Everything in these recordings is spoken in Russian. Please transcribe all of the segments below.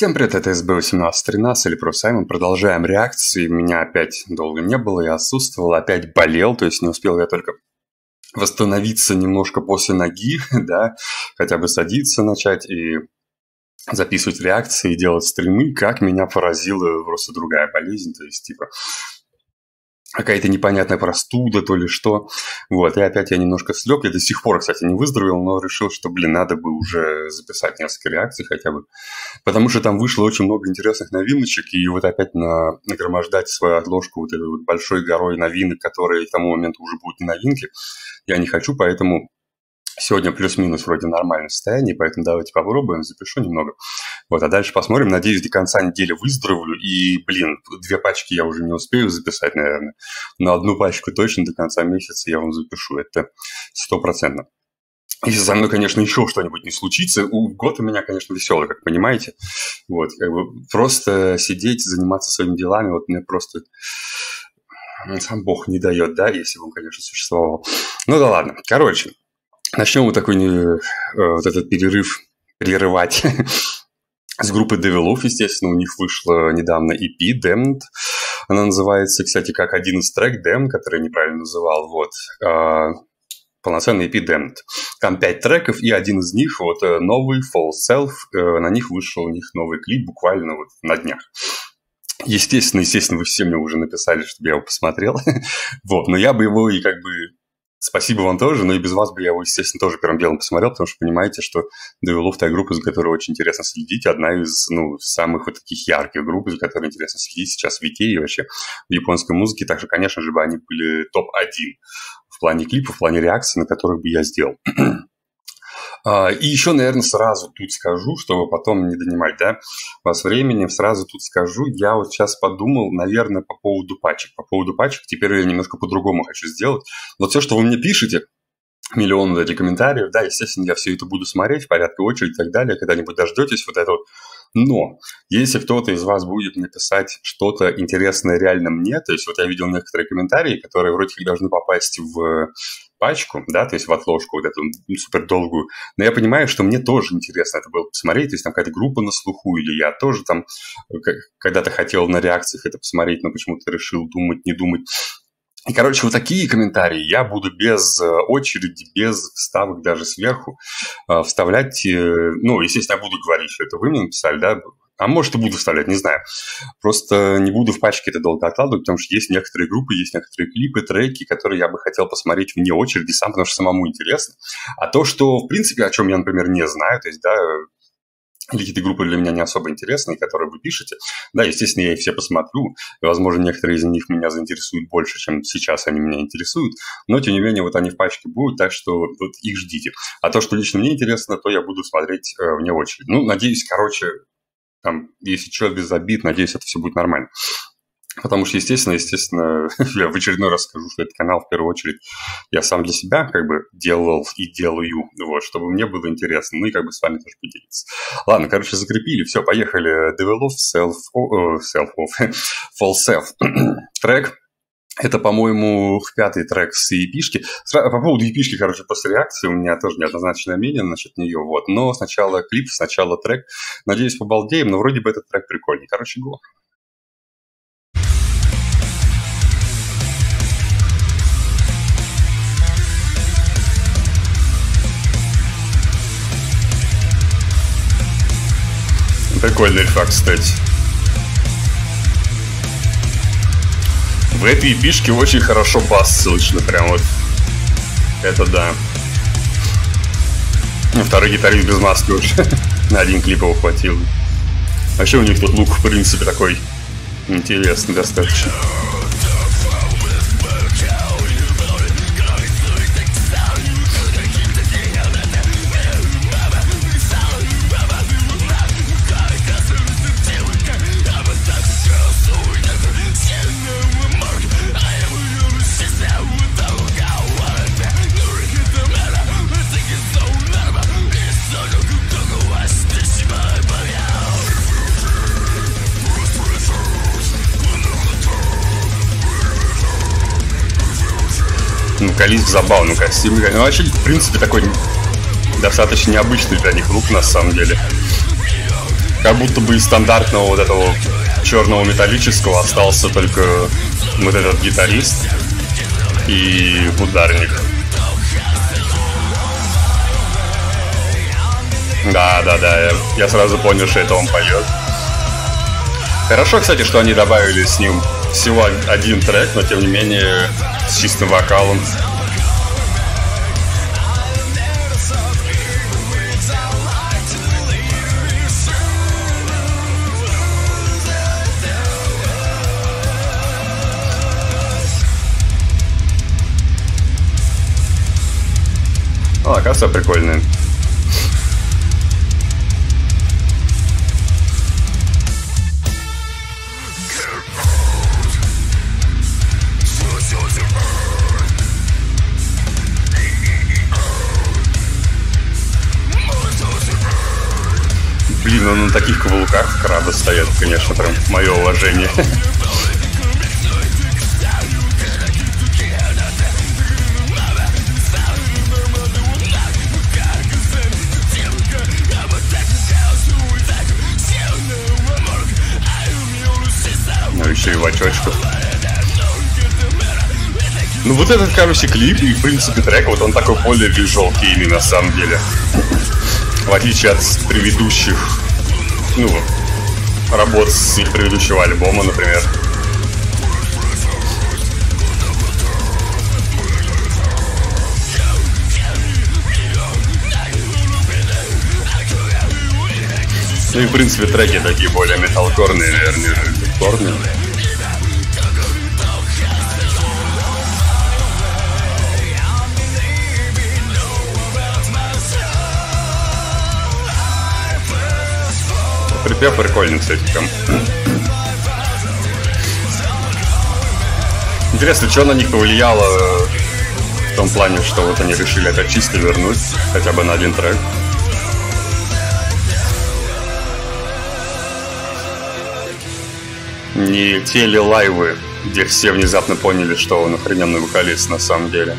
Всем привет, это СБ-1813 или просто Саймон. Продолжаем реакции. Меня опять долго не было, я отсутствовал, опять болел, то есть не успел я только восстановиться немножко после ноги, да, хотя бы садиться начать и записывать реакции, делать стримы, как меня поразила просто другая болезнь, то есть типа какая-то непонятная простуда, то ли что. Вот, и опять я немножко слег. Я до сих пор, кстати, не выздоровел, но решил, что, блин, надо бы уже записать несколько реакций хотя бы. Потому что там вышло очень много интересных новиночек, и вот опять на, нагромождать свою отложку вот этой вот большой горой новинок, которые к тому моменту уже будут не новинки, я не хочу, поэтому Сегодня плюс-минус вроде нормальное состояние, поэтому давайте попробуем, запишу немного. Вот, а дальше посмотрим. Надеюсь, до конца недели выздоровлю. И, блин, две пачки я уже не успею записать, наверное. Но одну пачку точно до конца месяца я вам запишу. Это стопроцентно. Если со мной, конечно, еще что-нибудь не случится, год у меня, конечно, веселый, как понимаете. Вот, как бы просто сидеть, заниматься своими делами, вот мне просто сам Бог не дает, да, если бы он, конечно, существовал. Ну да ладно. Короче, Начнем вот такой э, вот этот перерыв прерывать с группы Develop, естественно, у них вышла недавно EP Damned. Она называется, кстати, как один из трек Damned, который я неправильно называл, вот. Э, полноценный EP Damned. Там пять треков, и один из них, вот, э, новый False Self, э, на них вышел у них новый клип буквально вот на днях. Естественно, естественно, вы все мне уже написали, чтобы я его посмотрел. вот, но я бы его и как бы Спасибо вам тоже, но и без вас бы я его, естественно, тоже первым делом посмотрел, потому что понимаете, что Девилов та группа, за которой очень интересно следить, одна из ну, самых вот таких ярких групп, за которой интересно следить сейчас в Вики и вообще в японской музыке. Так что, конечно же, бы они были топ-1 в плане клипов, в плане реакции, на которых бы я сделал. А, и еще, наверное, сразу тут скажу, чтобы потом не донимать да, вас временем, сразу тут скажу, я вот сейчас подумал, наверное, по поводу пачек. По поводу пачек теперь я немножко по-другому хочу сделать. Вот все, что вы мне пишете, миллион вот этих комментариев, да, естественно, я все это буду смотреть в порядке очереди и так далее, когда-нибудь дождетесь вот это вот. Но если кто-то из вас будет написать что-то интересное реально мне, то есть вот я видел некоторые комментарии, которые вроде как должны попасть в пачку, да, то есть в отложку вот эту супер долгую. Но я понимаю, что мне тоже интересно это было посмотреть, то есть там какая-то группа на слуху, или я тоже там э, когда-то хотел на реакциях это посмотреть, но почему-то решил думать, не думать. И, короче, вот такие комментарии я буду без э, очереди, без вставок даже сверху э, вставлять. Ну, естественно, я буду говорить, что это вы мне написали, да, а может, и буду вставлять, не знаю. Просто не буду в пачке это долго откладывать, потому что есть некоторые группы, есть некоторые клипы, треки, которые я бы хотел посмотреть вне очереди сам, потому что самому интересно. А то, что, в принципе, о чем я, например, не знаю, то есть, да, какие-то группы для меня не особо интересные, которые вы пишете. Да, естественно, я их все посмотрю. И, возможно, некоторые из них меня заинтересуют больше, чем сейчас они меня интересуют. Но, тем не менее, вот они в пачке будут, так что вот их ждите. А то, что лично мне интересно, то я буду смотреть э, вне очереди. Ну, надеюсь, короче, там, если что, без обид, надеюсь, это все будет нормально. Потому что, естественно, естественно, я в очередной раз скажу, что этот канал, в первую очередь, я сам для себя как бы делал и делаю, вот, чтобы мне было интересно, ну и как бы с вами тоже поделиться. Ладно, короче, закрепили, все, поехали. Develop self, oh, self, off, full self. Трек это, по-моему, пятый трек с EP-шки. По поводу EP-шки, короче, после реакции у меня тоже неоднозначное мнение насчет нее. Вот. Но сначала клип, сначала трек. Надеюсь, побалдеем, но вроде бы этот трек прикольный. Короче, го. Прикольный рефак, кстати. В этой эпишке очень хорошо бас слышно, прям вот. Это да. Ну, второй гитарист без маски уже. На один клип его хватило. Вообще у них тут лук, в принципе, такой интересный достаточно. Ну, Калист забавный костюм. Ну, вообще, в принципе, такой достаточно необычный для них лук, на самом деле. как будто бы из стандартного вот этого черного металлического остался только вот этот гитарист и ударник. Да, да, да, я, я сразу понял, что это он поет. Хорошо, кстати, что они добавили с ним всего один трек, но тем не менее с чистым вокалом. О, оказывается, прикольный. Блин, ну на таких каблуках крабы стоят, конечно, прям мое уважение. еще и в очочках. Ну вот этот, короче, клип и, в принципе, трек, вот он такой более визуал кейми на самом деле. В отличие от предыдущих, ну, работ с их предыдущего альбома, например. Ну и, в принципе, треки такие более металкорные, наверное, металкорные. Припев прикольный, кстати, там. Интересно, что на них повлияло в том плане, что вот они решили это чисто вернуть, хотя бы на один трек. Не те ли лайвы, где все внезапно поняли, что он охрененный вокалист на самом деле.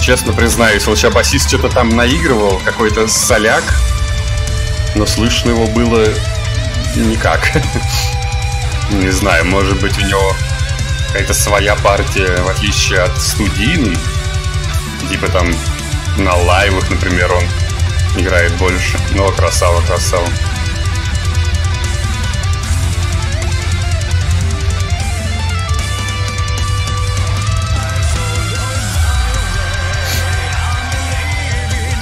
Честно признаюсь, вот сейчас басист что-то там наигрывал, какой-то соляк, но слышно его было никак. Не знаю, может быть у него какая-то своя партия, в отличие от студийной. Типа там на лайвах, например, он играет больше. Но красава, красава.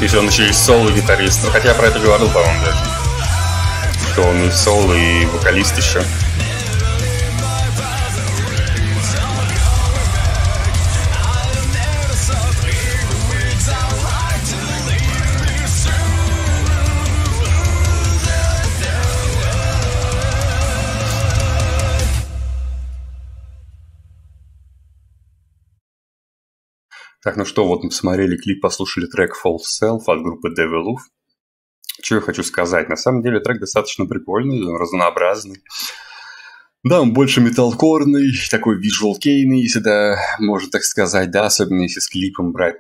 То он еще и соло-гитарист. Ну, хотя я про это говорил, по-моему, даже. Что он и соло, и вокалист еще. Так, ну что, вот мы посмотрели клип, послушали трек False Self от группы Deviloof. Что я хочу сказать? На самом деле трек достаточно прикольный, он разнообразный. Да, он больше металкорный, такой визуал кейный, если да, можно так сказать, да, особенно если с клипом брать.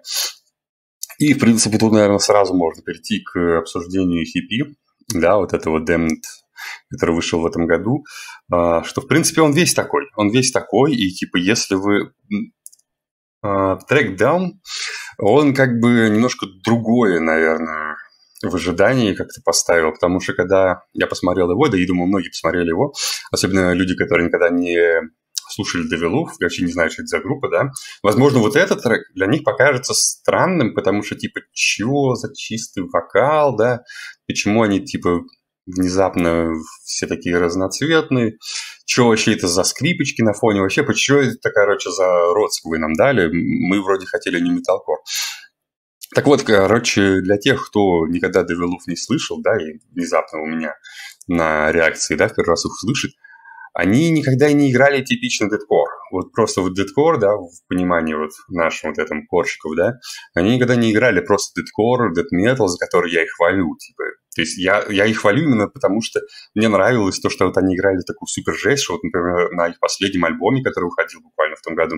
И, в принципе, тут, наверное, сразу можно перейти к обсуждению EP, да, вот этого Damned, который вышел в этом году, а, что, в принципе, он весь такой, он весь такой, и, типа, если вы трек Down, он как бы немножко другое, наверное, в ожидании как-то поставил, потому что когда я посмотрел его, да и думаю, многие посмотрели его, особенно люди, которые никогда не слушали Девилуф, вообще не знают, что это за группа, да, возможно, вот этот трек для них покажется странным, потому что, типа, чего за чистый вокал, да, почему они, типа, внезапно все такие разноцветные, что вообще это за скрипочки на фоне, вообще, почему это, короче, за родск вы нам дали, мы вроде хотели не металкор. Так вот, короче, для тех, кто никогда Девилуф не слышал, да, и внезапно у меня на реакции, да, первый раз их услышит, они никогда и не играли типичный дедкор. Вот просто вот дедкор, да, в понимании вот нашим вот этом корщиков, да, они никогда не играли просто дедкор, дед за который я их хвалю, типа, То есть я, я их хвалю именно потому, что мне нравилось то, что вот они играли такую супер жесть, что вот, например, на их последнем альбоме, который выходил буквально в том году,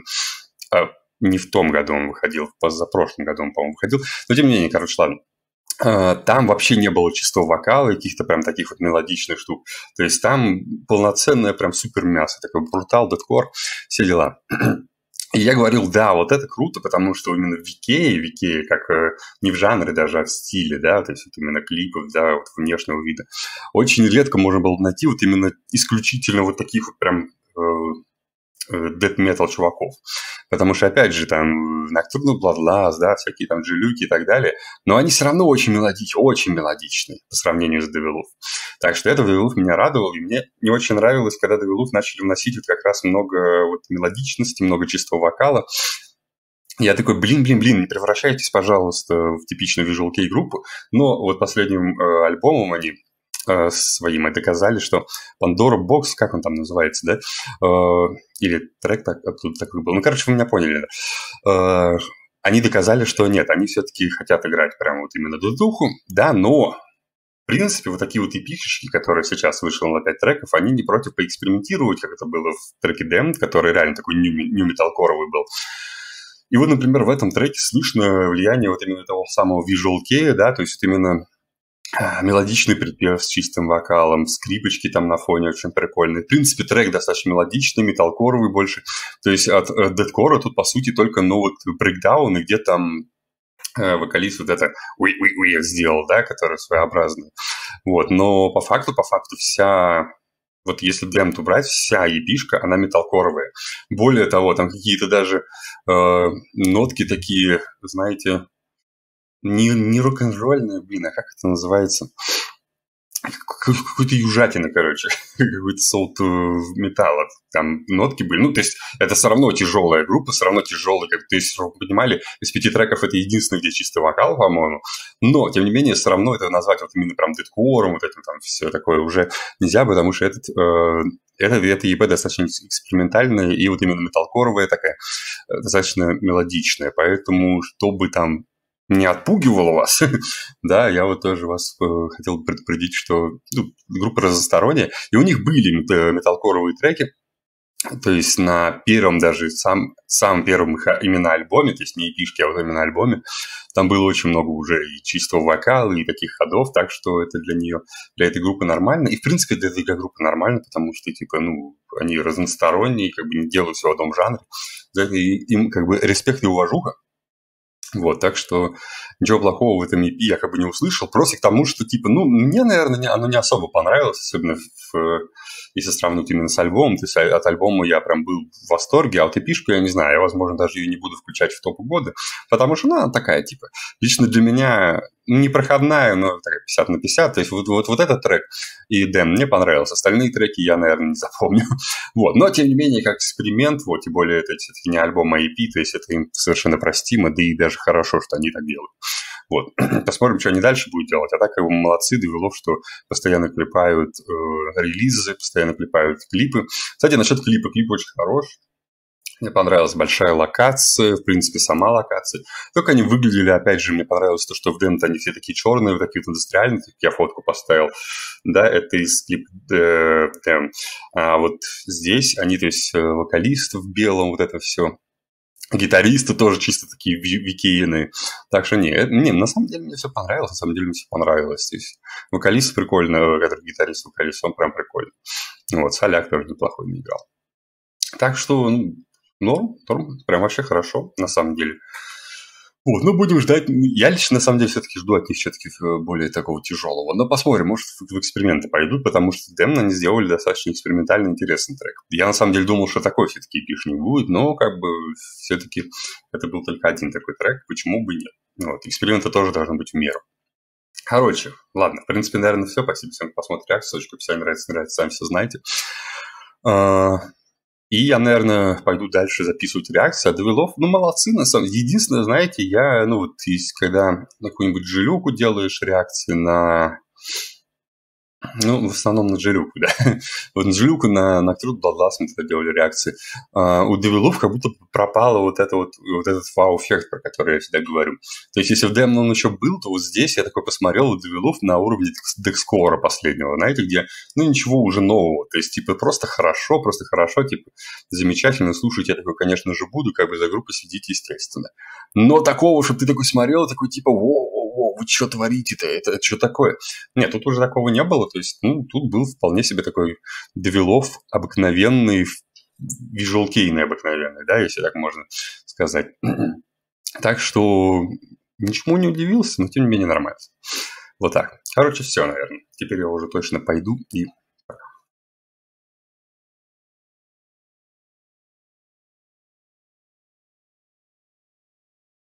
а, не в том году он выходил, позапрошлом году он, по-моему, выходил, но тем не менее, короче, ладно. А, там вообще не было чистого вокала и каких-то прям таких вот мелодичных штук. То есть там полноценное прям супер мясо, такой брутал, дедкор, все дела. И я говорил, да, вот это круто, потому что именно в Викее, Викее, как э, не в жанре даже, а в стиле, да, то есть вот именно клипов, да, вот внешнего вида, очень редко можно было найти вот именно исключительно вот таких вот прям э, death metal чуваков. Потому что, опять же, там Nocturnal Bloodlust, да, всякие там джилюки и так далее, но они все равно очень мелодичные, очень мелодичные по сравнению с Девилуф. Так что это Девилуф меня радовал, и мне не очень нравилось, когда Девилуф начали вносить вот как раз много вот мелодичности, много чистого вокала, я такой, блин, блин, блин, не превращайтесь, пожалуйста, в типичную Visual Kei группу. Но вот последним э, альбомом они э, своим и доказали, что Pandora Box, как он там называется, да, э, или трек так, оттуда такой был. Ну, короче, вы меня поняли, да. Э, они доказали, что нет, они все-таки хотят играть прямо вот именно до духу, да, но в принципе, вот такие вот эпишечки, которые сейчас вышел на 5 треков, они не против поэкспериментировать, как это было в треке Damned, который реально такой нью-металкоровый был. И вот, например, в этом треке слышно влияние вот именно того самого visual kei, да, то есть вот именно а, мелодичный припев с чистым вокалом, скрипочки там на фоне очень прикольные. В принципе, трек достаточно мелодичный, металкоровый больше. То есть от, от дедкора тут, по сути, только, ну, вот брейкдаун, и где там э, вокалист вот это уи уи уи сделал, да, который своеобразный. Вот, но по факту, по факту вся вот если Damned убрать, вся епишка, она металкоровая. Более того, там какие-то даже э, нотки такие, знаете, не, не рок-н-ролльная, блин, а как это называется? Какой-то южатина, короче, какой-то солт э, металла. Там нотки были. Ну, то есть, это все равно тяжелая группа, все равно тяжелая. Как, то есть, вы понимали, из пяти треков это единственный, где чистый вокал, по-моему. Но, тем не менее, все равно это назвать вот именно прям дедкором, вот этим там все такое уже нельзя, потому что этот, э, это, это ЕП достаточно экспериментальная и вот именно металкоровая такая, э, достаточно мелодичная. Поэтому, чтобы там не отпугивало вас, да, я вот тоже вас э, хотел предупредить, что ну, группа разносторонняя, и у них были металкоровые треки, то есть на первом даже, сам, самом первом их именно альбоме, то есть не эпишки, а вот именно альбоме, там было очень много уже и чистого вокала, и таких ходов, так что это для нее, для этой группы нормально. И, в принципе, для этой группы нормально, потому что, типа, ну, они разносторонние, как бы не делают все в одном жанре. Им, как бы, респект и уважуха. Вот, так что ничего плохого в этом EP я как бы не услышал. Просто к тому, что, типа, ну, мне, наверное, оно не особо понравилось, особенно в, если сравнивать именно с альбомом. То есть от альбома я прям был в восторге, а вот эпишку я не знаю, я, возможно, даже ее не буду включать в топ года, потому что, ну, она такая, типа, лично для меня не проходная, но такая 50 на 50. То есть вот, вот, вот этот трек и Дэн мне понравился. Остальные треки я, наверное, не запомню. вот. Но, тем не менее, как эксперимент, вот, тем более это все-таки не альбом, а EP, то есть это им совершенно простимо, да и даже хорошо, что они так делают. Вот. Посмотрим, что они дальше будут делать. А так, бы, молодцы, Deviloof, что постоянно клепают э, релизы, постоянно клепают клипы. Кстати, насчет клипа. Клип очень хорош. Мне понравилась большая локация, в принципе, сама локация. Только они выглядели, опять же, мне понравилось то, что в Дент они все такие черные, такие вот индустриальные, я фотку поставил. Да, это из клип э, А вот здесь они, то есть, э, вокалист в белом, вот это все. Гитаристы тоже чисто такие викиины. Так что не, не, на самом деле мне все понравилось, на самом деле мне все понравилось. Здесь вокалист прикольный, э, который гитарист, вокалист, он прям прикольный. Вот, Соляк тоже неплохой не играл. Так что, ну, Норм, норм, прям вообще хорошо, на самом деле. Вот, ну, будем ждать. Я лично, на самом деле, все-таки жду от них все-таки э, более такого тяжелого. Но посмотрим, может, в эксперименты пойдут, потому что Демна они сделали достаточно экспериментальный, интересный трек. Я, на самом деле, думал, что такой все-таки не будет, но, как бы, все-таки это был только один такой трек, почему бы и нет. Вот, эксперименты тоже должны быть в меру. Короче, ладно, в принципе, наверное, все. Спасибо всем, кто посмотрит реакцию. Ссылочку в нравится, нравится, сами все знаете. И я, наверное, пойду дальше записывать реакции. А Девилов, ну, молодцы, на самом деле. Единственное, знаете, я, ну, вот, есть, когда на какую-нибудь жилюку делаешь реакции на Ну, в основном на Джилюку, да. вот на Джилюку, на, на Крут Bloodlust мы тогда делали реакции. А, у Девилов как будто пропало вот, это вот, вот этот вау-эффект, про который я всегда говорю. То есть, если в Демон он еще был, то вот здесь я такой посмотрел у Девилов на уровне Декскора последнего, знаете, где, ну, ничего уже нового. То есть, типа, просто хорошо, просто хорошо, типа, замечательно, слушать я такой, конечно же, буду, как бы за группой следить, естественно. Но такого, чтобы ты такой смотрел, такой, типа, воу, о, вы что творите-то, это, что такое? Нет, тут уже такого не было, то есть, ну, тут был вполне себе такой девелов обыкновенный, визуал кейный обыкновенный, да, если так можно сказать. так что ничему не удивился, но тем не менее нормально. Вот так. Короче, все, наверное. Теперь я уже точно пойду и